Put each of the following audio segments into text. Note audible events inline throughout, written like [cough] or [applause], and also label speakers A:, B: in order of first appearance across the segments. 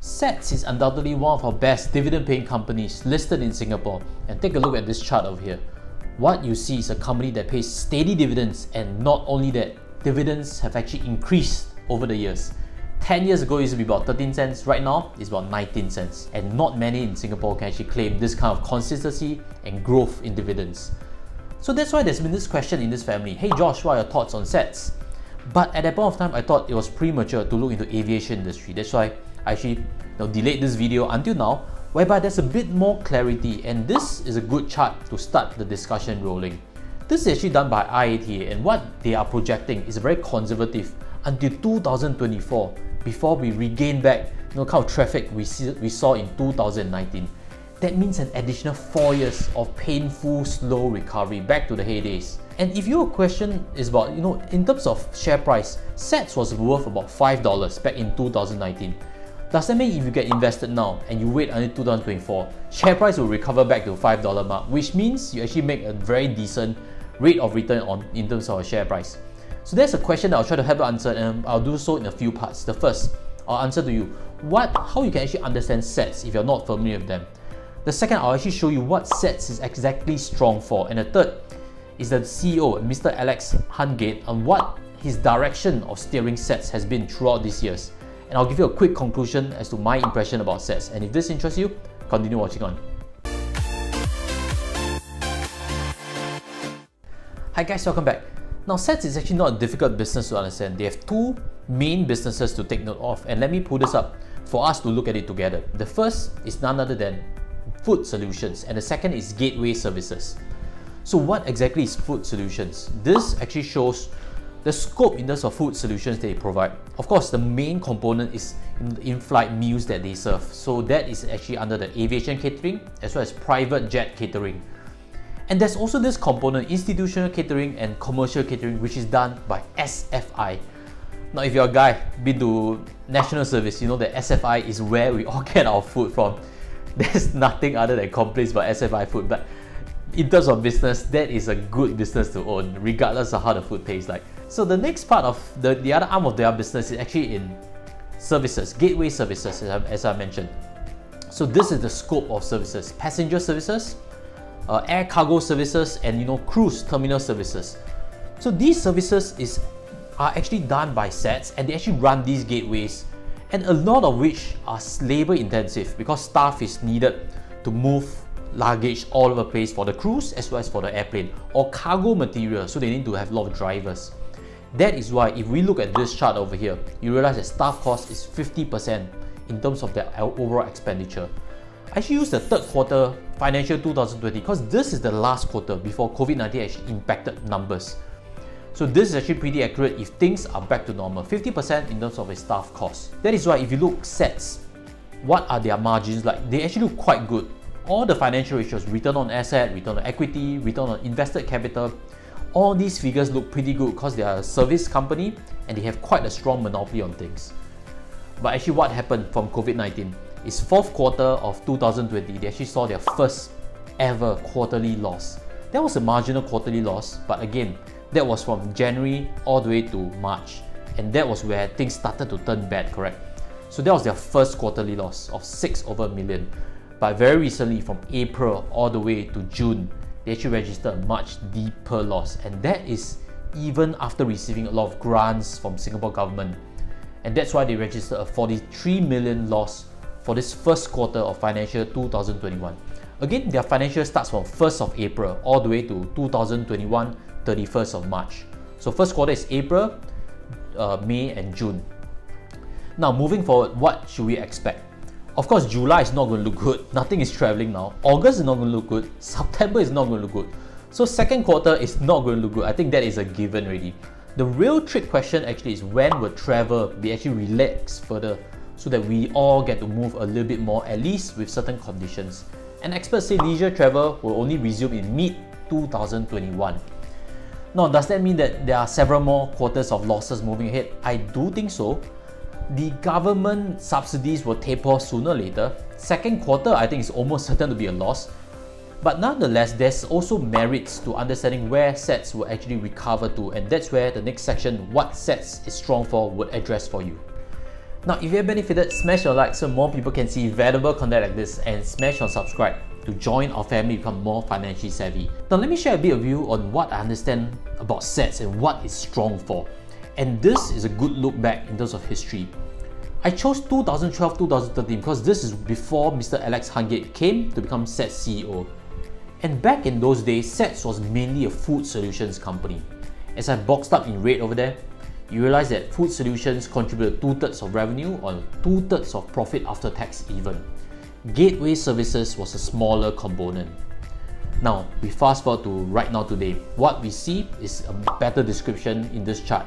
A: SATS is undoubtedly one of our best dividend paying companies listed in Singapore and take a look at this chart over here. What you see is a company that pays steady dividends and not only that, dividends have actually increased over the years. 10 years ago it used to be about 13 cents, right now it's about 19 cents and not many in Singapore can actually claim this kind of consistency and growth in dividends. So that's why there's been this question in this family, hey Josh, what are your thoughts on SATS? But at that point of time, I thought it was premature to look into aviation industry. That's why I actually you know, delayed this video until now, whereby there's a bit more clarity and this is a good chart to start the discussion rolling. This is actually done by IATA and what they are projecting is very conservative until 2024 before we regain back you know, kind of traffic we, see, we saw in 2019. That means an additional 4 years of painful, slow recovery back to the heydays. And if your question is about, you know, in terms of share price, SATS was worth about $5 back in 2019. Does that mean if you get invested now and you wait until 2024, share price will recover back to $5 mark, which means you actually make a very decent rate of return on in terms of a share price. So that's a question that I'll try to help you answer and I'll do so in a few parts. The first, I'll answer to you what how you can actually understand SATS if you're not familiar with them. The second, I'll actually show you what SATS is exactly strong for. And the third is the CEO, Mr. Alex Hungate, on what his direction of steering SATS has been throughout these years. And I'll give you a quick conclusion as to my impression about SATS. And if this interests you, continue watching on. Hi guys, welcome back. Now SATS is actually not a difficult business to understand. They have two main businesses to take note of and let me pull this up for us to look at it together. The first is none other than food solutions and the second is gateway services. So what exactly is food solutions? This actually shows the scope in terms of food solutions they provide. Of course, the main component is in-flight meals that they serve. So that is actually under the aviation catering as well as private jet catering. And there's also this component, institutional catering and commercial catering, which is done by SFI. Now, if you're a guy, been to national service, you know that SFI is where we [laughs] all get our food from. There's nothing other than complaints about SFI food, but in terms of business, that is a good business to own, regardless of how the food tastes like. So the next part of the, the other arm of their business is actually in services, gateway services, as I, mentioned. So this is the scope of services, passenger services, uh, air cargo services, and you know cruise terminal services. So these services is are actually done by SATS and they actually run these gateways and a lot of which are labor intensive because staff is needed to move luggage all over the place for the cruise as well as for the airplane or cargo material so they need to have a lot of drivers. That is why if we look at this chart over here, you realize that staff cost is 50% in terms of their overall expenditure. I actually use the third quarter financial 2020 because this is the last quarter before COVID-19 actually impacted numbers. So this is actually pretty accurate if things are back to normal, 50% in terms of a staff cost. That is why if you look SATS, what are their margins like? They actually look quite good. All the financial ratios, return on asset, return on equity, return on invested capital, all these figures look pretty good because they are a service company and they have quite a strong monopoly on things. But actually what happened from COVID-19 is fourth quarter of 2020, they actually saw their first ever quarterly loss. That was a marginal quarterly loss, but again, that was from January all the way to March. And that was where things started to turn bad, correct? So that was their first quarterly loss of 6 over a million. But very recently, from April all the way to June, they actually registered a much deeper loss. And that is even after receiving a lot of grants from Singapore government. And that's why they registered a 43 million loss for this first quarter of financial 2021. Again, their financial starts from 1st of April all the way to 2021 31st of March. So first quarter is April, uh, May and June. Now moving forward, what should we expect? Of course, July is not going to look good. Nothing is traveling now. August is not going to look good. September is not going to look good. So second quarter is not going to look good. I think that is a given already. The real trick question actually is when will travel be actually relaxed further so that we all get to move a little bit more, at least with certain conditions. And experts say leisure travel will only resume in mid 2021. Now, does that mean that there are several more quarters of losses moving ahead? I do think so. The government subsidies will taper sooner or later. Second quarter, I think, is almost certain to be a loss. But nonetheless, there's also merits to understanding where SATS will actually recover to, and that's where the next section, what SATS is strong for, would address for you. Now, if you have benefited, smash your like so more people can see valuable content like this and smash on subscribe to join our family become more financially savvy. Now, let me share a bit of you on what I understand about SATS and what it's strong for. And this is a good look back in terms of history. I chose 2012-2013 because this is before Mr. Alex Hungate came to become SATS CEO. And back in those days, SATS was mainly a food solutions company. As I boxed up in red over there, you realize that food solutions contributed two-thirds of revenue or two-thirds of profit after tax even. Gateway services was a smaller component. Now, we fast forward to right now today. What we see is a better description in this chart.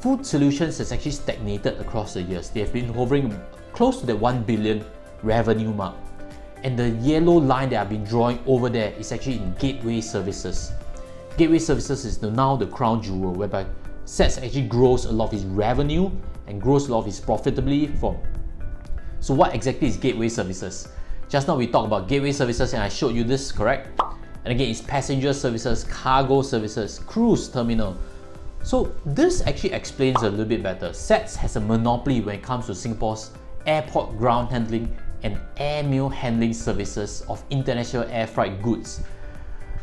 A: Food solutions has actually stagnated across the years. They have been hovering close to the 1 billion revenue mark. And the yellow line that I've been drawing over there is actually in gateway services. Gateway services is now the crown jewel whereby SATS actually grows a lot of its revenue and grows a lot of its profitability from. So what exactly is gateway services? Just now we talked about gateway services and I showed you this, correct? And again, it's passenger services, cargo services, cruise terminal. So this actually explains a little bit better. SATS has a monopoly when it comes to Singapore's airport ground handling and air mail handling services of international air freight goods.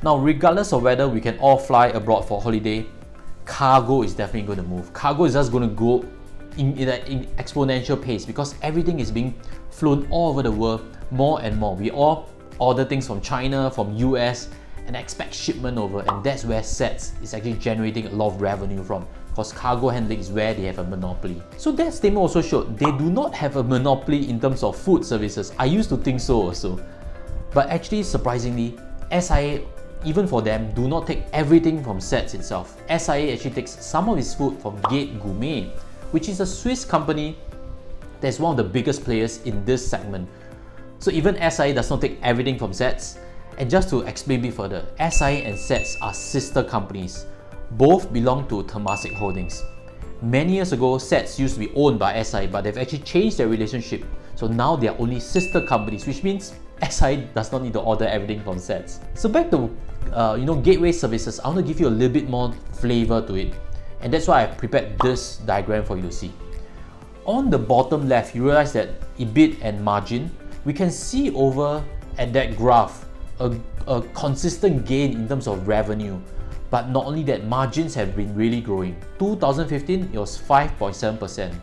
A: Now, regardless of whether we can all fly abroad for holiday cargo is definitely going to move. Cargo is just going to go in, in an exponential pace because everything is being flown all over the world more and more. We all order things from China, from US, and expect shipment over, and that's where SATS is actually generating a lot of revenue from because cargo handling is where they have a monopoly. So that statement also showed they do not have a monopoly in terms of food services. I used to think so also. But actually, surprisingly, SIA even for them, do not take everything from SATS itself. SIA actually takes some of its food from Gate Gourmet, which is a Swiss company that's one of the biggest players in this segment. So even SIA does not take everything from SATS. And just to explain a bit further, SIA and SATS are sister companies. Both belong to Temasek Holdings. Many years ago, SATS used to be owned by SIA, but they've actually changed their relationship. So now they are only sister companies, which means SIA does not need to order everything from SATS. So back to uh, you know, gateway services, I want to give you a little bit more flavor to it. And that's why I prepared this diagram for you to see. On the bottom left, you realize that EBIT and margin, we can see over at that graph a, a consistent gain in terms of revenue. But not only that, margins have been really growing. 2015, it was 5.7%,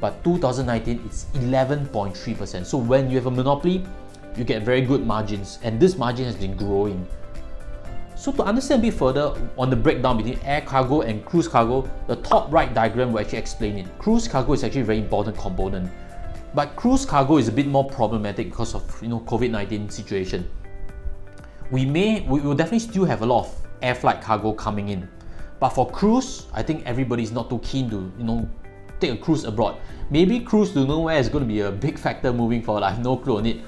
A: but 2019, it's 11.3%. So when you have a monopoly, you get very good margins, and this margin has been growing. So to understand a bit further on the breakdown between air cargo and cruise cargo, the top right diagram will actually explain it. Cruise cargo is actually a very important component. But cruise cargo is a bit more problematic because of you know COVID-19 situation. We may, we will definitely still have a lot of air flight cargo coming in. But for cruise, I think everybody is not too keen to, you know, take a cruise abroad. Maybe cruise to nowhere is going to be a big factor moving forward. I have no clue on it.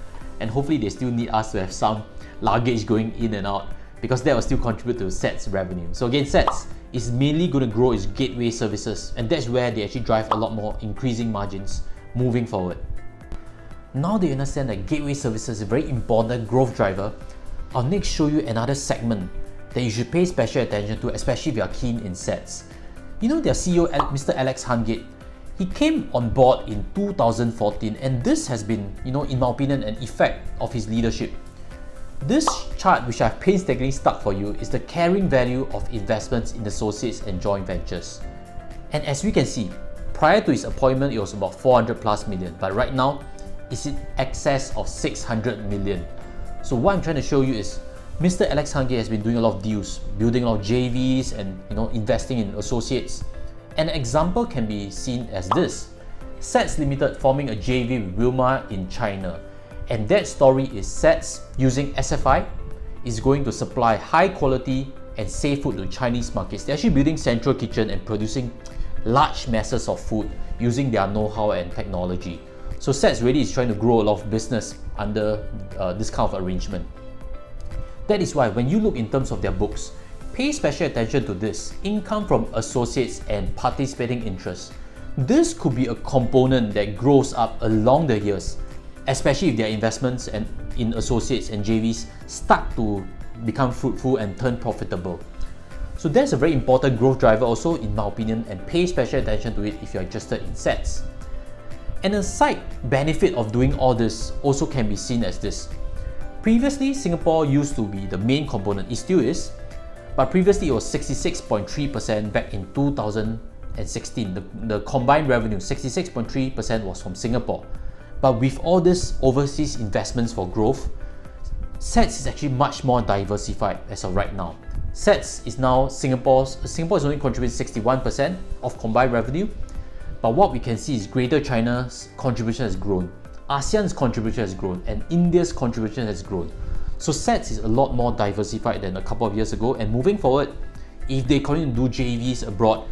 A: And hopefully they still need us to have some luggage going in and out because that will still contribute to SATS revenue. So again, SATS is mainly going to grow its gateway services and that's where they actually drive a lot more increasing margins moving forward. Now they understand that gateway services is a very important growth driver, I'll next show you another segment that you should pay special attention to, especially if you are keen in SATS. You know their CEO, Mr. Alex Hungate, he came on board in 2014 and this has been, you know, in my opinion, an effect of his leadership. This chart which I've painstakingly stuck for you is the carrying value of investments in associates and joint ventures. And as we can see, prior to his appointment it was about 400 plus million, but right now it's in excess of 600 million. So what I'm trying to show you is Mr. Alex Hungate has been doing a lot of deals, building a lot of JVs and you know investing in associates. An example can be seen as this. SATS Limited forming a JV with Wilmar in China and that story is SATS using SFI is going to supply high quality and safe food to Chinese markets. They're actually building central kitchen and producing large masses of food using their know-how and technology. So SATS really is trying to grow a lot of business under uh, this kind of arrangement. That is why when you look in terms of their books, pay special attention to this, income from associates and participating interests. This could be a component that grows up along the years especially if their investments and in associates and JVs start to become fruitful and turn profitable. So that's a very important growth driver also in my opinion and pay special attention to it if you're interested in SATS. And a side benefit of doing all this also can be seen as this. Previously, Singapore used to be the main component, it still is, but previously it was 66.3% back in 2016. The, the combined revenue, 66.3% was from Singapore. But with all this overseas investments for growth, SATS is actually much more diversified as of right now. SATS is now Singapore's, Singapore is only contributing 61% of combined revenue, but what we can see is Greater China's contribution has grown, ASEAN's contribution has grown, and India's contribution has grown. So SATS is a lot more diversified than a couple of years ago, and moving forward, if they continue to do JVs abroad,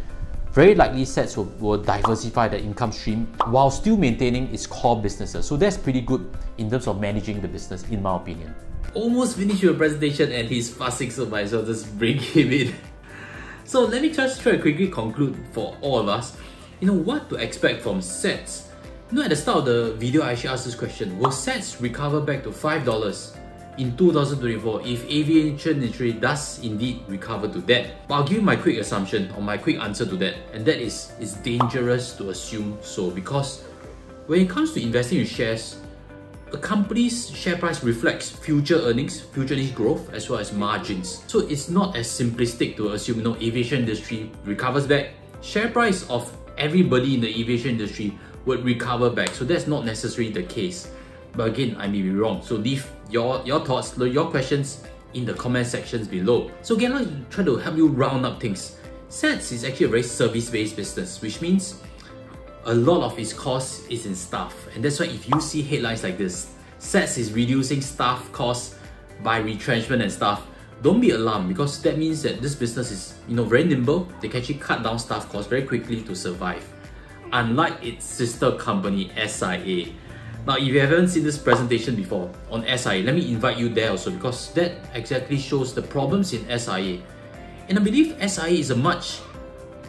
A: very likely SATS will, will diversify the income stream while still maintaining its core businesses. So that's pretty good in terms of managing the business, in my opinion.
B: Almost finished your presentation and he's fussing so much, so I'll just bring him in. [laughs] So let me just try to quickly conclude for all of us you know, what to expect from SATS. You know, at the start of the video, I actually asked this question, will SATS recover back to $5 in 2024 if aviation industry does indeed recover to that? But I'll give you my quick assumption or my quick answer to that, and that is, it's dangerous to assume so because when it comes to investing in shares, a company's share price reflects future earnings, future growth, as well as margins. So it's not as simplistic to assume, you know, aviation industry recovers back. Share price of everybody in the aviation industry would recover back. So that's not necessarily the case. But again, I may be wrong. So leave your, your thoughts, your questions in the comment sections below. So again, I'll try to help you round up things. SATS is actually a very service-based business, which means a lot of its cost is in staff. And that's why if you see headlines like this, SATS is reducing staff costs by retrenchment and stuff, don't be alarmed because that means that this business is you know very nimble. They can actually cut down staff costs very quickly to survive. Unlike its sister company SIA. Now, if you haven't seen this presentation before on SIA, let me invite you there also because that exactly shows the problems in SIA. And I believe SIA is a much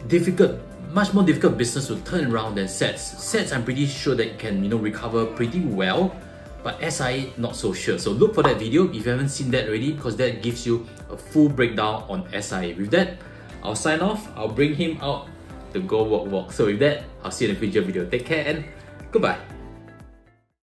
B: difficult, much more difficult business to turn around than SATS SATS I'm pretty sure that it can you know recover pretty well but SIA not so sure. So look for that video if you haven't seen that already because that gives you a full breakdown on SIA. With that, I'll sign off. I'll bring him out to go walk walk. So with that, I'll see you in the future video. Take care and goodbye.